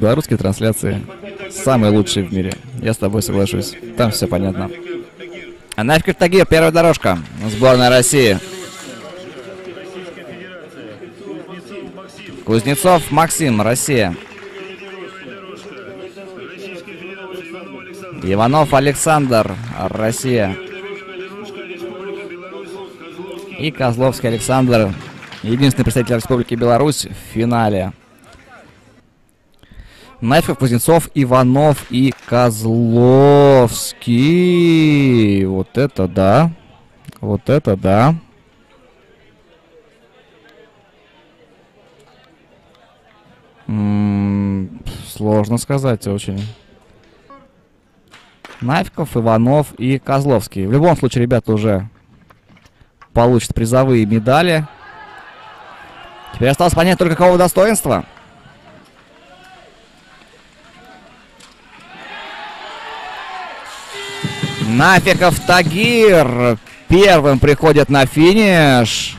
Белорусские трансляции самые лучшие в мире. Я с тобой соглашусь. Там все понятно. А Нафиг Тагир, первая дорожка. Сборная России. Кузнецов Максим, Россия. Иванов Александр, Россия. И Козловский Александр, единственный представитель Республики Беларусь в финале. Нафиг, Кузнецов, Иванов и Козловский. Вот это да. Вот это да. М -м, сложно сказать очень. Навиков, Иванов и Козловский. В любом случае, ребята уже получат призовые медали. Теперь осталось понять только какого достоинства. Нафиков Тагир первым приходит на финиш.